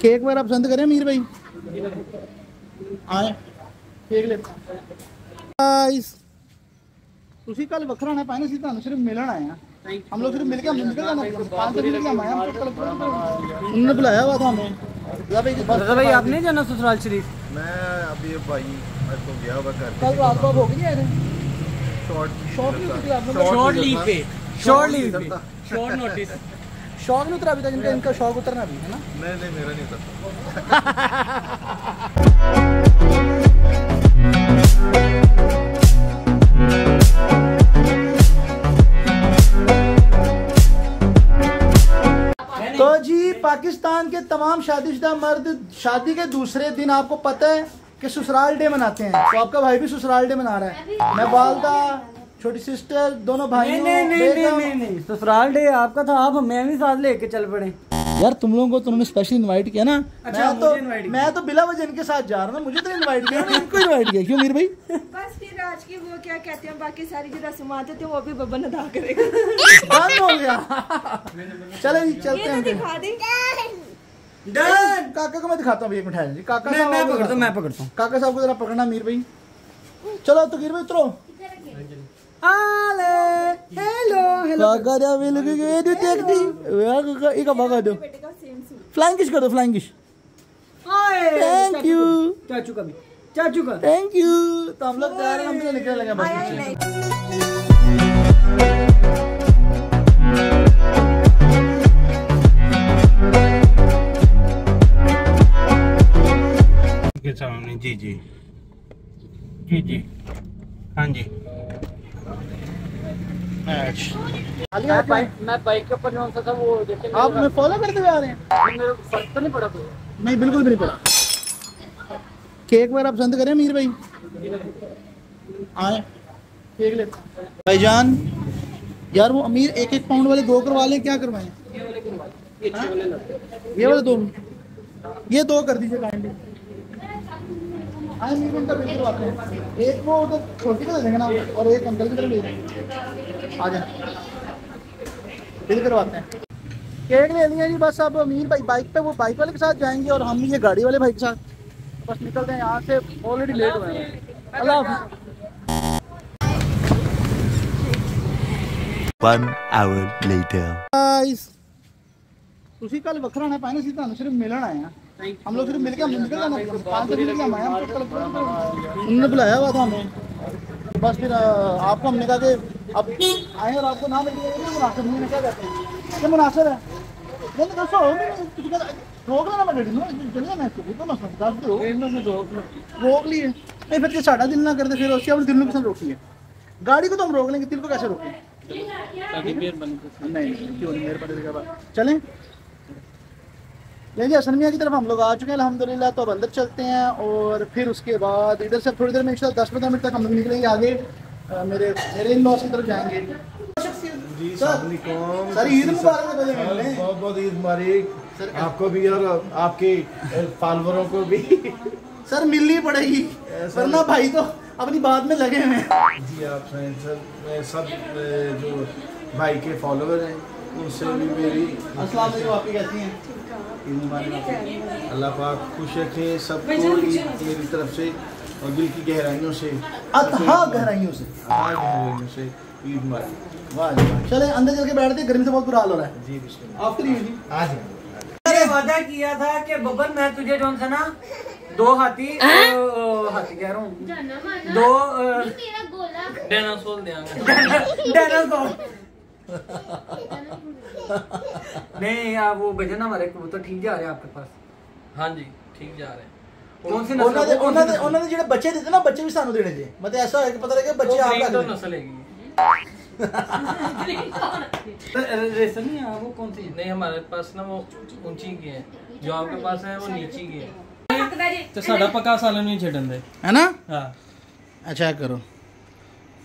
Cake वगैरह पसंद करें मीर भाई आए केक ले गाइस ਤੁਸੀਂ ਕੱਲ ਵੱਖਰਾ ਨਾ ਪਾਇਨਾ ਸੀ ਤੁਹਾਨੂੰ ਸਿਰਫ ਮਿਲਣ ਆਏ ਆ हम लोग सिर्फ मिलके हम निकल जाना पाँच बजे मिलके हम आए हम तो कल उन्होंने बुलाया हुआ था हमें बोला भाई बस दादा भाई आपने जाना ससुराल शरीफ मैं अभी भाई मैं तो गया हुआ घर कल रात को आप हो गई आए थे शॉर्ट शॉर्ट नहीं उतरी आप लोग शॉर्ट लीव पे शॉर्ट लीव पे शॉर्ट नोटिस शौक नहीं उतरा अभी तक इनका इनका शौक उतरना अभी है ना? नहीं नहीं मेरा नहीं था तो जी पाकिस्तान के तमाम शादीशुदा मर्द शादी के दूसरे दिन आपको पता है कि ससुराल डे मनाते हैं। तो आपका भाई भी ससुराल डे मना रहा है। मैं वालदा छोटी सिस्टर दोनों भाई नहीं नहीं नहीं नहीं नहीं नहीं ससुराल डे आपका था आप हमें भी साथ लेके चल पड़े। यार तुम लोगों को तो उन्होंने स्पेशल इनवाइट किया ना? अच्छा, मैं तो मुझे invite किया। मैं तो बिला वजह इनके साथ जा रहा हूँ मुझे तो इनवाइट किया। इनको इनवाइट किया क्यों मीर भाई? बस फिर आज की वो क्या कहते हैं बाकी सारी जो रस्मात थे वो भी बबन अदा करेगा। बंद हो गया। चलो जी चलते हैं तो दिखा दी डन। काका को मैं दिखाता हूँ भैया एक मिठाई। जी काका मैं साहब मैं पकड़ता हूँ मैं पकड़ता हूँ हूँ। काका साहब को जरा पकड़ना मीर भाई। चलो तो गिर भाई उतरो। आले हेलो हेलो काका जा मिल गए ये देख दी वाह काका एक भगा दो बेटे का सेम सूट फ्लाइंग किस कर दो फ्लाइंग किस थैंक यू चाचू का भी चाचू का थैंक यू तो हम लोग तैयार हैं हम तो निकलने लगे बस जी जी जी जी हाँ जी मैच मैं बाइक मैं बाइक के ऊपर जो सा था वो आप हमें फॉलो करते हुए आ रहे हैं? मेरे फ़र्क तो नहीं पड़ा कोई। नहीं बिल्कुल भी नहीं पड़ा। केक पसंद करें मीर भाई? आए केक ले। भाईजान यार वो अमीर एक एक पाउंड वाले दो करवा लें क्या करवाएँ? हाँ? ये वाले दो। ये दो कर दीजिए काइंडली आए मीर उनका बिल करवाते हैं। एक वो उधर छोटी को दे देंगे ना और एक अंकल की तरफ ले देंगे आ जाए बिल करवाते हैं केक ले लिया जी बस अब अमीर भाई बाइक पे वो बाइक वाले के साथ जाएंगे और हम ये गाड़ी वाले भाई के साथ बस निकलते हैं यहाँ से ऑलरेडी लेट हुए हैं अल्लाह हाफिज़। One hour later. गाइस ਤੁਸੀਂ ਕੱਲ ਵੱਖਰਾ ਨਾ ਪਾਇਨਾ ਸੀ ਤੁਹਾਨੂੰ ਸਿਰਫ ਮਿਲਣ ਆਏ ਆ हम लोग फिर मिल गया निकल जाना पाँच मिल गया मैम उन्होंने बुलाया हुआ था हमें। बस फिर आपको हमने कहा कि अब आए और आपको ना मिलेगा तो मुनासिब नहीं क्या कहते हैं? क्या मुनासिब है। नहीं दोस्तों रोक लेना मैं चले चलिए तो मैं तो मसला दस दो रोक लिए। नहीं फिर तो साडा दिल ना करते फिर उसके अपने दिल में रोकिए गाड़ी को तो हम रोक लेंगे दिल को कैसे रोकें? नहीं क्यों नहीं मेरे पास चलें? लेकिन असल मियाँ की तरफ़ हम लोग आ चुके हैं अल्हम्दुलिल्लाह तो अब अंदर चलते हैं और फिर उसके बाद इधर से थोड़ी देर में इंशाल्लाह दस पंद्रह मिनट तक हम लोग निकलेंगे आगे मेरे मेरे इन लॉस की तरफ़ जाएँगे। जी सर ईद मुबारक है बहुत बहुत ईद मुबारक। आपको भी और आपके फॉलोअरों को भी। सर मिलनी पड़ेगी वरना भाई तो अपनी बात में लगे हुए हैं। जी आप सही सर मैं सब जो भाई के फॉलोअर हैं उनसे भी मेरी अस्सलाम वालेकुम आप कैसी हैं? ईद मुबारक अल्लाह पाक खुश रखे सबको मेरी तरफ़ से और दिल की गहराइयों से। अतहा गहराइयों से। गहराइयों से ईद मुबारक। वाह चले अंदर चल के बैठते गर्मी से बहुत बुरा हाल हो रहा है। जी बिस्मिल्लाह। आफ्टर यू जी। आज मैंने वादा किया था कि बबन मैं तुझे जो है ना दो हाथी हाथी कह रहा हूँ। दो डायनासोर देंगे। डायनासोर नहीं आप वो भेजना हमारे कबूतर ठीक जा रहे हैं आपके पास हाँ जी ठीक जा रहे हैं कौन सी ਉਹਨਾਂ ਦੇ नस्ल ਉਹਨਾਂ ਦੇ ਉਹਨਾਂ ਦੇ ਜਿਹੜੇ ਬੱਚੇ ਦਿੱਤੇ ਨਾ ਬੱਚੇ ਵੀ ਸਾਨੂੰ ਦੇਣੇ ਜੇ ਮਤਲਬ ਐਸਾ ਹੋਇਆ ਕਿ ਪਤਾ ਲੱਗੇ ਬੱਚੇ ਆਪ ग्रीन तो ਰੱਖ नस्ल है रेशम नहीं है वो कौन सी नहीं हमारे पास ना वो ऊंची की है जो आपके पास है वो नीची की है ਤੇ ਸਾਡਾ ਪੱਕਾ ਸਾਲ ਨਹੀਂ ਛੱਡਣ ਦੇ ਹੈ ਨਾ ਹਾਂ ਅੱਛਾ ਕਰੋ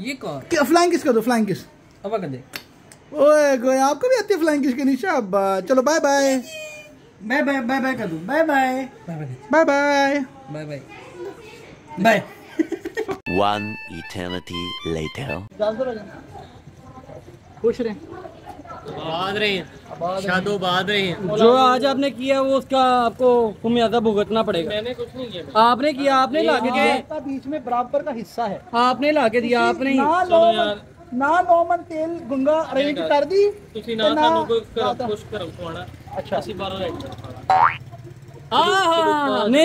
ये कौन? क्या फ्लाइंग किस कर दो फ्लाइंग किस अब कर दे ओए गोए आपको भी आती है फ्लाइंग किस के नीचे? अब चलो bye bye bye bye bye bye कर दो। Bye bye bye bye bye bye bye One eternity later. खुश रहे। बाद रहे हैं। शादो बाद है। जो आज आपने किया वो उसका आपको खुमियाजा भुगतना पड़ेगा। मैंने कुछ नहीं किया। आपने किया आपने लाके दिया। बीच में बराबर का हिस्सा है। आपने लाके दिया आपने ना नॉर्मल तेल गंगा अरेंज कर दी ਤੁਸੀਂ ਨਾ ਸਾਨੂੰ ਅੱਛਾ ਅਸੀਂ ਬਾਹਰੋਂ नहीं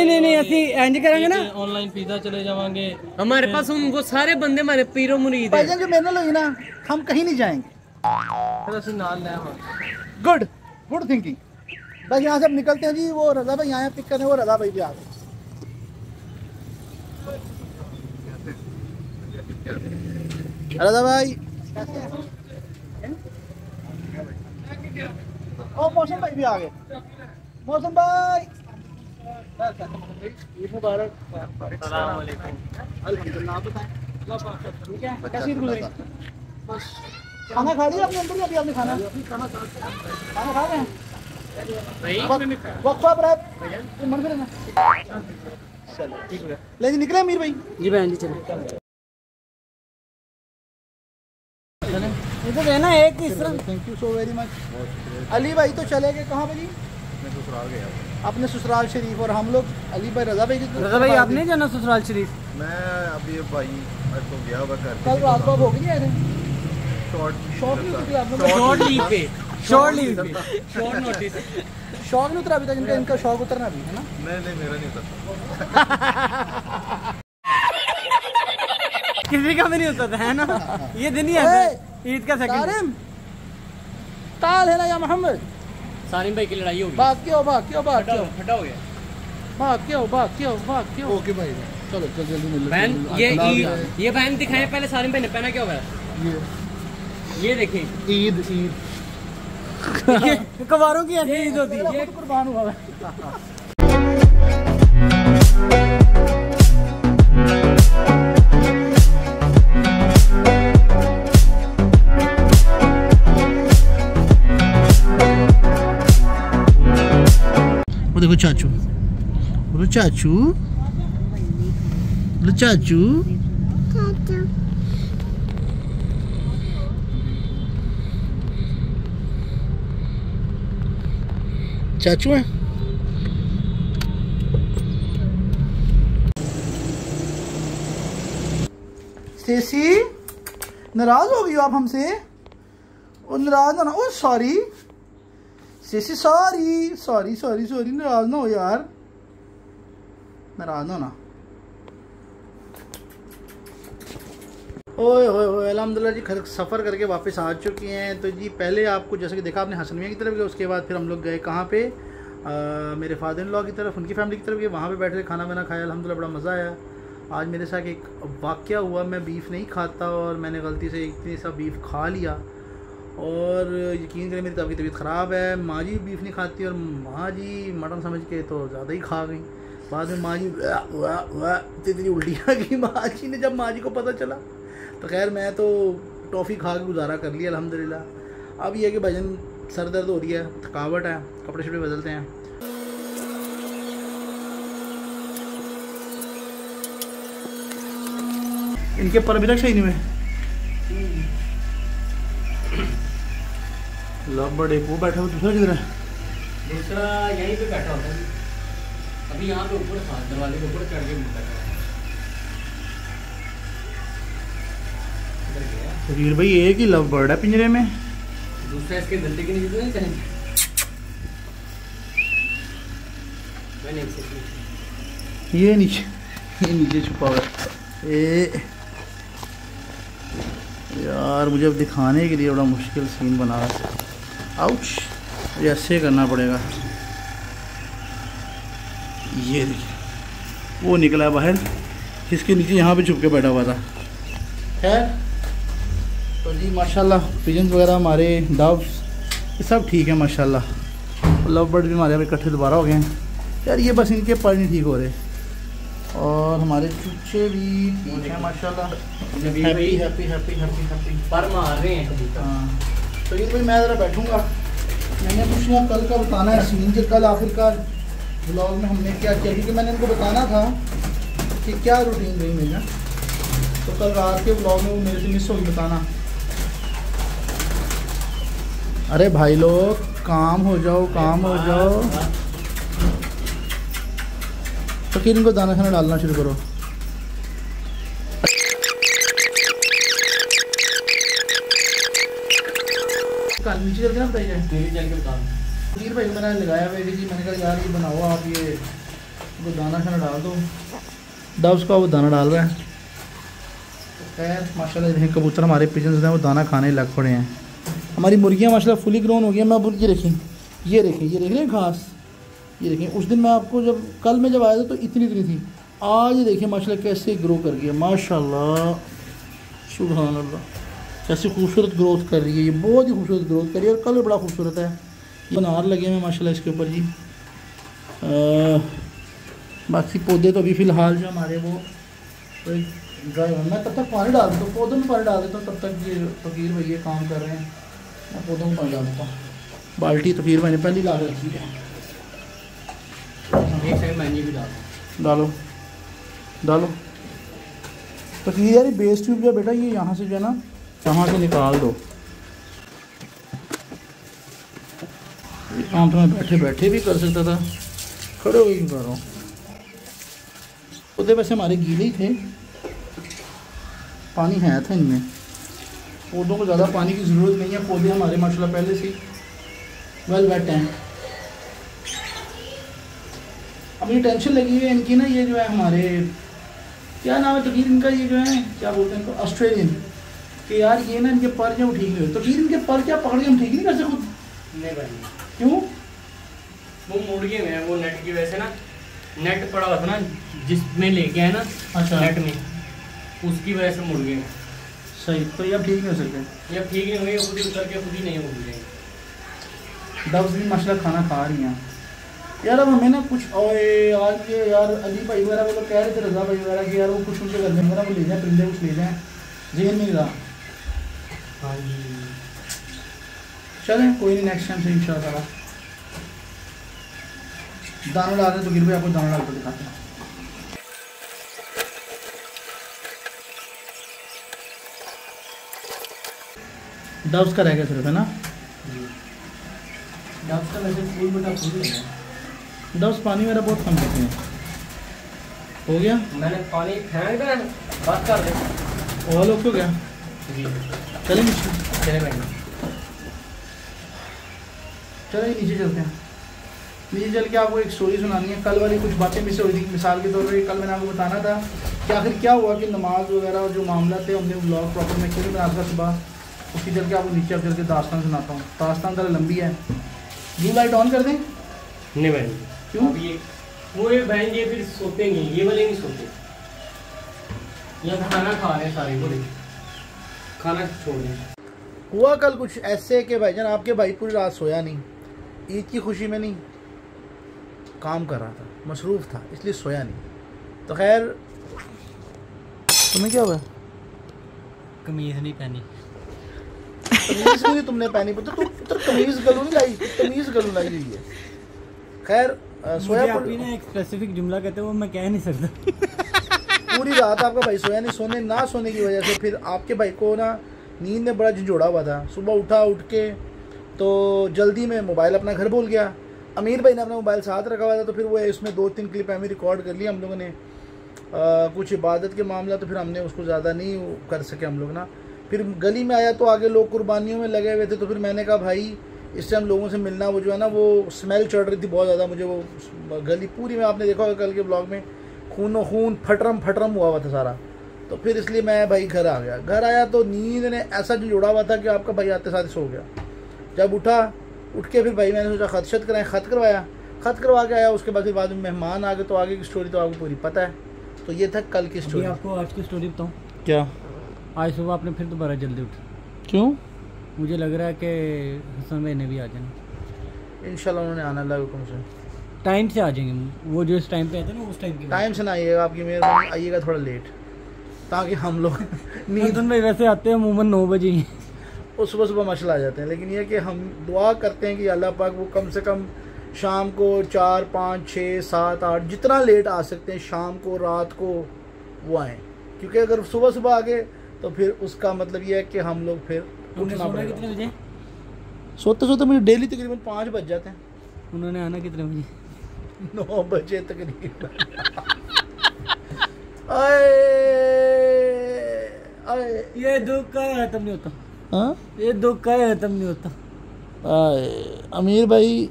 जाएँगे ਅਸੀਂ ਇੰਜ ਕਰਾਂਗੇ ਨਾ ਆਨਲਾਈਨ ਪੀਜ਼ਾ ਚਲੇ ਜਾਵਾਂਗੇ ਹਮਾਰੇ ਪਾਸ ਉਹ ਸਾਰੇ ਬੰਦੇ ਮਾਰੇ ਪੀਰੋ ਮੁਰੀਦ ਹੈ ਭਾਈ ਜੀ ਨਾ ਹਮ ਕਹੀਂ ਨਹੀਂ ਫਿਰ ਅਸੀਂ ਨਾਲ ਲੈ ਆਵਾਂਗੇ गुड गुड थिंकिंग बस यहाँ से अब निकलते हैं जी वो रजा भाई यहाँ पिक करने वो रजा भाई भी आ गए। रजा भाई। ओ मौसम भाई भी आ गए। मौसम भाई। मुबारक अल्हम्दुलिल्लाह। बताएँ। ठीक है? कैसी गुजरी? बस। खाना खा लिया आपने अंदर ही अभी आपने खाना? खाना खा रहे हैं? वक्त वक्त रहे मन फिर चलो ठीक है। ले जी निकले अमीर भाई। जी बहन जी चले कहना एक इस thank you so very much Ali भाई तो चले गए कहाँ मैं ससुराल गया अपने ससुराल शरीफ और हम लोग। अली भाई रजा भाई की तो- रजा भाई आपने जाना ससुराल शरीफ? मैं अभी भाई मैं तो गया हुआ कल रात को आप हो गई नहीं शॉर्ट शॉर्ट नहीं उतरी आपने शॉर्ट लीव पे। शॉर्ट लीव पे। शॉर्ट नोटिस शौक नहीं उतरा अभी तक इनका इनका शौक उतरना भी है ना? नहीं नहीं मेरा नहीं होता किसी का भी नहीं होता था है ना? ये दिन ही है। ईद का सेकंड ताल है ना या मोहम्मद? सारिम भाई की लड़ाई होगी। भाग क्यों भाग क्यों भाग क्यों? फटा हो गया भाग क्यों भाग क्यों भाग क्यों? ओके भाई चलो चल जल्दी मिल बहन ये ये बहन दिखाए पहले सारिम भाई ने पहना क्या हुआ? ये देखें। ईद ईद। कबारों की ऐसी ईद होती है। ये कुर्बान हुआ है। वो देखो चाचू। बोलो चाचू। बोलो चाचू। चाचू है? स्टेसी नाराज़ हो गई हो आप हमसे? नाराज़ ना ओ sorry Stacy sorry sorry sorry sorry नाराज़ ना हो यार। नाराज़ ना होना। ओए ओए ओए अलहमदिल्ला जी सफ़र करके वापस आ चुके हैं। तो जी पहले आपको जैसे कि देखा आपने हसनमिया की तरफ़ गए उसके बाद फिर हम लोग गए कहाँ पे? आ, मेरे फादर इन लॉ की तरफ़ उनकी फैमिली की तरफ़ गए वहाँ पे बैठ खाना वाना खाया अलहमदिल्ला बड़ा मज़ा आया। आज मेरे साथ एक वाक़ हुआ मैं बीफ नहीं खाता और मैंने गलती से इतनी सा बीफ खा लिया। और यकीन करें मेरी तबीयत तबीयत ख़राब है माँ जी बीफ नहीं खाती और माँ जी मटन समझ के तो ज़्यादा ही खा गई। बाद में माँ जी वाह वाह इतनी उल्टी आ गई माँ जी ने जब माँ जी को पता चला तो खैर मैं तो टॉफ़ी खा के गुजारा कर लिया, अल्हम्दुलिल्लाह। अब यह कि भजन सर दर्द हो रही है, थकावट है, कपड़े शपड़े बदलते हैं। इनके पर भी तक सही नहीं हुए। लब बड़े वो बैठा हुआ, दूसरा किधर है? दूसरा यहीं पे बैठा होता है। अभी यहाँ पे ऊपर दरवाजे के ऊपर चढ़ के बैठा तकरीर भाई एक ही लव बर्ड है पिंजरे में। दूसरा इसके दंते के नीचे नहीं ये नीचे ये नीचे छुपा हुआ है। ए यार मुझे अब दिखाने के लिए बड़ा मुश्किल सीन बना रहा है। आउच मुझे ऐसे करना पड़ेगा। ये देखिए वो निकला बाहर इसके नीचे यहाँ पे छुप के बैठा हुआ था। खैर तो जी माशाल्लाह पिजन वगैरह हमारे डव्स ये सब ठीक है माशाल्लाह। लव बर्ड भी हमारे यहाँ इकट्ठे दोबारा हो गए हैं। यार ये बस इनके पर नहीं ठीक हो रहे। और हमारे चूचे भी ठीक हैं माशाल्लाह। Happy happy happy happy happy पर मार रहे हैं हाँ। तो ये भाई मैं ज़रा बैठूँगा। मैंने कुछ ना कल का बताना है सीन के कल आखिरकार ब्लॉग में हमने क्या किया? क्योंकि मैंने इनको बताना था कि क्या रूटीन रही मेरा तो कल रात के ब्लॉग में वो मेरे से मिस होगी बताना। अरे भाई लोग काम हो जाओ काम हो जाओ। तो फिर इनको दाना खाना डालना शुरू करो? कल नीचे चल के ना बताइए नीचे चल के बता तीर भाई मैंने लगाया हुआ जी मैंने कहा यार ये बनाओ आप ये वो दाना खाना डाल दो। का वो दाना डाल रहा है? खैर माशाल्लाह देखें कबूतर हमारे पिजन हैं वो दाना खाने लग पड़े हैं। हमारी मुर्गियाँ माशाल्लाह फुली ग्रोन हो गई हैं, मैं अब ये देखें ये देखें ये देख रहे हैं घास। ये देखें उस दिन मैं आपको जब कल मैं जब आया था तो इतनी इतनी थी। आज देखिए माशाल्लाह कैसे ग्रो कर गया माशाल्लाह। सुबहान अल्लाह कैसे खूबसूरत ग्रोथ कर रही है। ये बहुत ही खूबसूरत ग्रोथ कर रही है और कलर बड़ा खूबसूरत है। ये लगे हुए माशाल्लाह इसके ऊपर जी। बाकी पौधे तो अभी फ़िलहाल जो हमारे वो ड्राई मैं तब तक पानी डाल देता हूँ। पौधों में पानी डाल देता हूँ, तब तक ये फ़कीर भैया काम कर रहे हैं। मैं पौधों में पानी डाल देता हूँ। बाल्टी फ़कीर भाई ने पहले ला रखी है। एक साइड मैंने भी डाल डालो। डालो। तो फिर यार बेस ट्यूब जो बेटा ये यहाँ से जो है ना यहाँ से निकाल दो। काम तो मैं बैठे बैठे भी कर सकता था। खड़े हो क्यों कर रहा हूँ? पौधे वैसे हमारे गीले ही थे। पानी है था इनमें। पौधों को ज़्यादा पानी की ज़रूरत नहीं है पौधे हमारे माशाल्लाह पहले से वेल वेट हैं। अब ये टेंशन लगी हुई है इनकी ना ये जो है हमारे क्या नाम है तकीर इनका ये जो है क्या बोलते हैं इनको ऑस्ट्रेलियन कि यार ये ना इनके पर जो ठीक हुए। तकीर इनके पर क्या पकड़ के हम ठीक नहीं कर सकते? खुद नहीं भाई। क्यों? वो मुर्गे में है, वो नेट की वजह से ना नेट पड़ा हुआ था ना जिसमें लेके आए ना अच्छा। नेट में उसकी वजह से मुर्गे में सही तो ये अब ठीक नहीं हो सकते। ये अब ठीक नहीं हुई खुद ही उतर के खुद ही नहीं हो जाएँगे डब्स भी माशाल्लाह खाना खा रही हैं। यार अब हमें ना कुछ ओए आज ये यार अली भाई वगैरह वो लोग कह रहे थे रजा भाई वगैरह कि यार वो कुछ उनके घर में वो ले जाए परिंदे कुछ ले जाएँ। जहन नहीं रहा हाँ जी। चलें कोई नहीं नेक्स्ट टाइम से इंशाल्लाह। दाना डाल रहे तो गिर भाई आपको दाना डाल कर दिखाते हैं। डब्स का रह गया सिर्फ़ है ना? डब्स का वैसे फूल बेटा फूल डब्स पानी मेरा बहुत कम पीते हैं। हो गया? मैंने पानी फेंक दिया बात कर दे। और लोग गया चलें नीचे। चले भाई। चलें नीचे चलते हैं। नीचे चल के आपको एक स्टोरी सुनानी है। कल वाली कुछ बातें मिस हो रही थी। मिसाल के तौर पर कल मैंने आपको बताना था कि आखिर क्या हुआ कि नमाज़ वगैरह और जो मामला थे हमने ब्लॉग प्रॉपर में क्यों सका सुबह? उसकी चल के आपको नीचे अब चल के दास्तान सुनाता हूँ। दास्तान ज़रा लंबी है। ब्लू लाइट ऑन कर दें? नहीं भाई। क्यों? ये वो ये बहन ये फिर सोते नहीं ये वाले नहीं सोते। ये खाना खा रहे हैं सारे बोले खाना छोड़ दें। हुआ कल कुछ ऐसे कि भाईजान आपके भाई पूरी रात सोया नहीं ईद की खुशी में नहीं काम कर रहा था मसरूफ़ था इसलिए सोया नहीं। तो खैर तुम्हें क्या हुआ? कमीज नहीं पहनी। तमीज़ नहीं तुमने पहनी पता तू तो तमीज़ गलू नहीं लाई तमीज़ गलू लाई हुई है। खैर सोया आप ना एक स्पेसिफिक जुमला कहते हैं वो मैं कह नहीं सकता। पूरी रात आपका भाई सोया नहीं सोने ना सोने की वजह से फिर आपके भाई को ना नींद में बड़ा झंझोड़ा हुआ था। सुबह उठा उठ के तो जल्दी में मोबाइल अपना घर भूल गया। अमीर भाई ने अपना मोबाइल साथ रखा हुआ था तो फिर वो उसमें दो तीन क्लिप हमें रिकॉर्ड कर लिया हम लोगों ने। आ, कुछ इबादत के मामला तो फिर हमने उसको ज़्यादा नहीं कर सके हम लोग ना। फिर गली में आया तो आगे लोग कुर्बानियों में लगे हुए थे तो फिर मैंने कहा भाई इस टाइम लोगों से मिलना वो जो है ना वो स्मेल चढ़ रही थी बहुत ज़्यादा मुझे वो गली पूरी में आपने देखा होगा कल के ब्लॉग में खूनो खून फटरम फटरम हुआ हुआ था सारा। तो फिर इसलिए मैं भाई घर आ गया। घर आया तो नींद ने ऐसा जो जुड़ा हुआ था कि आपका भाई आते साथ सो गया। जब उठा उठ के फिर भाई मैंने सोचा खत शत कराएँ खत करवाया। खत करवा के आया उसके बाद फिर बाद में मेहमान आ गए तो आगे की स्टोरी तो आपको पूरी पता है। तो ये था कल की स्टोरी आपको आज की स्टोरी बताऊँ? क्या? आज सुबह आपने फिर दोबारा जल्दी उठा। क्यों? मुझे लग रहा है कि हसन भाई ने भी आ जाना इंशाल्लाह उन्होंने आना अल्लाह के हुक्म से। टाइम से आ जाएँगे। वो जो इस टाइम पे आते हैं ना उस टाइम के टाइम से ना आइएगा आपकी मेहरबानी। आइएगा थोड़ा लेट ताकि हम लोग नींद में वैसे आते हैं अमूमन नौ बजे ही। और सुबह सुबह मशला आ जाते हैं। लेकिन ये कि हम दुआ करते हैं कि अल्लाह पाक वो कम से कम शाम को चार पाँच छः सात आठ जितना लेट आ सकते हैं शाम को रात को वो आएँ। क्योंकि अगर सुबह सुबह आ गए तो फिर उसका मतलब ये है कि हम लोग फिर उठना कितने बजे? सोते सोते मुझे डेली तकरीबन पाँच बज जाते हैं। उन्होंने आना कितने बजे? नौ बजे तकरीबन। ये दुख का खत्म नहीं होता। हाँ? ये दुख का खत्म नहीं होता। आए अमीर भाई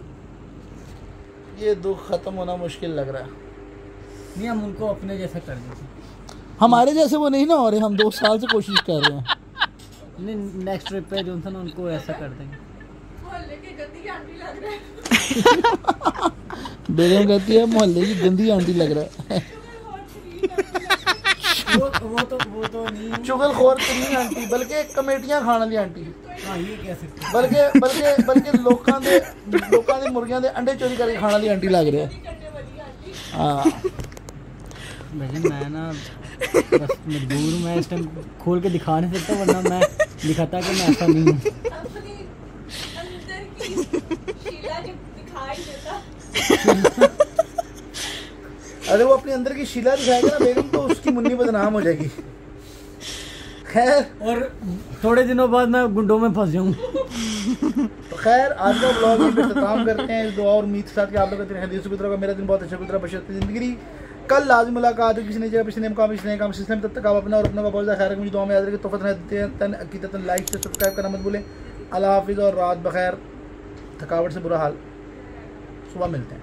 ये दुख ख़त्म होना मुश्किल लग रहा है। नहीं हम उनको अपने जैसा कर देते हमारे जैसे वो नहीं ना हो रहे हम दो साल से कोशिश कर रहे हैं। नहीं नेक्स्ट ट्रिप पे जो ना उनको ऐसा कर देंगे। बेगम कहती है मोहल्ले की गंदी आंटी लग रहा है। वो वो तो वो तो नहीं। चुगल खोर तरीन आंटी बल्कि कमेटियाँ खाने वाली आंटी। हाँ ये कह सकते हैं। बल्कि बल्कि बल्कि लोकां दे लोकां दे मुर्गियाँ दे अंडे चोरी करके खाने वाली आंटी लग रही है। हाँ। मैं ना बस मजबूर हूँ मैं इस टाइम खोल के दिखा नहीं सकता वरना मैं दिखाता कि मैं ऐसा नहीं हूँ। अपनी अंदर की शीला जो दिखाई देता। अरे वो अपने अंदर की शिला दिखाएगा ना बेगम तो उसकी मुन्नी बदनाम हो जाएगी। खैर। और थोड़े दिनों बाद मैं गुंडों में फंस जाऊँ। तो खैर आज का ब्लॉग यहीं पे इख्तिताम करते हैं। इस दुआ और उम्मीद के साथ कि आप लोग का दिन हदीस गुजरा मेरा दिन बहुत अच्छा गुजरा। बशरत ज़िंदगी रही। कल लाजम मुलाकात है किसी ने काम ने काम सिलसिले में तब तक आप अपना और अपना का बहुत ज़्यादा ख्याल मुझे दुआ में याद रखें तोफ़त रहते हैं, तन अकीदतन लाइक से सब्सक्राइब करना मत भूलें। अल्लाह हाफिज़ और रात बखैर। थकावट से बुरा हाल। सुबह मिलते हैं।